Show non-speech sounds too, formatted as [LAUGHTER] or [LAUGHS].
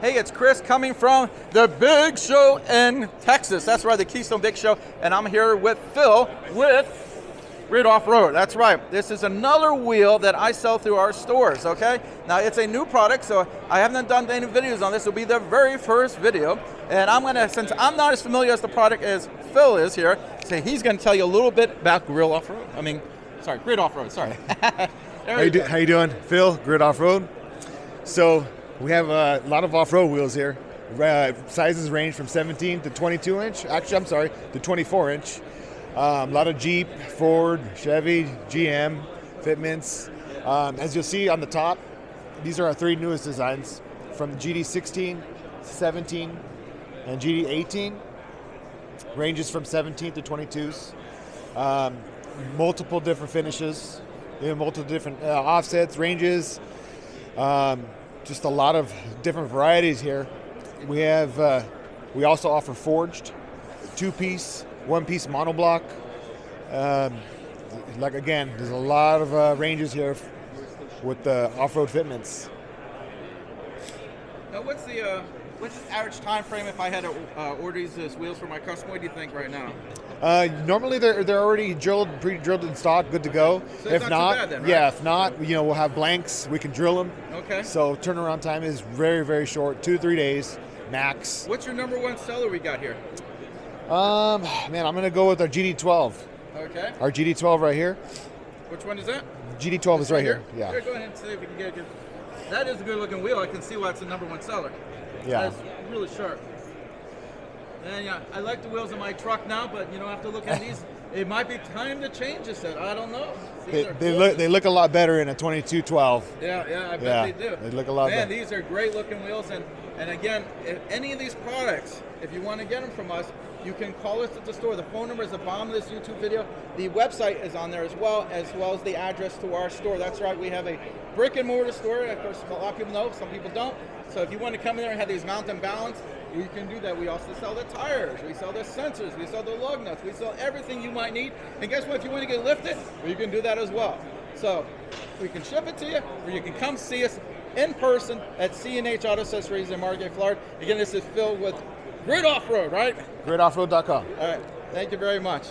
Hey, it's Chris coming from the big show in Texas. That's right, the Keystone Big Show. And I'm here with Phil with Grid Off Road. That's right. This is another wheel that I sell through our stores, okay? Now, it's a new product, so I haven't done any videos on this. It'll be the very first video. And I'm gonna, since I'm not as familiar as the product as Phil is here, so he's gonna tell you a little bit about Grill Off Road. I mean, sorry, Grid Off Road, sorry. [LAUGHS] how, you do, how you doing? Phil, Grid Off Road. So we have a lot of off-road wheels here. Uh, sizes range from 17 to 22 inch. Actually, I'm sorry, to 24 inch. Um, a lot of Jeep, Ford, Chevy, GM, fitments. Um, as you'll see on the top, these are our three newest designs from the GD16, 17, and GD18. Ranges from 17 to 22s. Um, multiple different finishes, multiple different uh, offsets, ranges. Um, just a lot of different varieties here. We have, uh, we also offer forged, two-piece, one-piece monoblock. Um, like again, there's a lot of uh, ranges here with the off-road fitments. Now, what's the uh, what's the average time frame if I had to uh, order these wheels for my customer? What do you think right now? Uh, normally they're, they're already drilled, pre-drilled in stock, good to go. So if not, not, bad then, right? yeah, if not, you know, we'll have blanks. We can drill them. Okay. So turnaround time is very, very short, two to three days max. What's your number one seller we got here? Um, man, I'm gonna go with our GD12. Okay. Our GD12 right here. Which one is that? GD12 is right here. Yeah. Here, go ahead and see if we can get a good. That is a good looking wheel. I can see why it's the number one seller. Yeah. That's really sharp. And yeah, I like the wheels in my truck now, but you know, to look at [LAUGHS] these, it might be time to change this set. I don't know. These They, they cool. look they look a lot better in a 2212. Yeah, yeah, I bet Yeah, they do. they look a lot Man, better. these are great looking wheels, and and again, if any of these products, if you want to get them from us, you can call us at the store. The phone number is the bottom of this YouTube video. The website is on there as well, as well as the address to our store. That's right, we have a brick and mortar store. Of course, a lot of people know, some people don't. So if you want to come in there and have these mountain balance, you can do that. We also sell the tires, we sell the sensors, we sell the lug nuts, we sell everything you might need. And guess what? If you want to get lifted, well, you can do that as well. So we can ship it to you, or you can come see us in person at C&H Auto Accessories in Margate, Florida. Again, this is Phil with Grid Off Road, right? GridOffroad.com. All right. Thank you very much.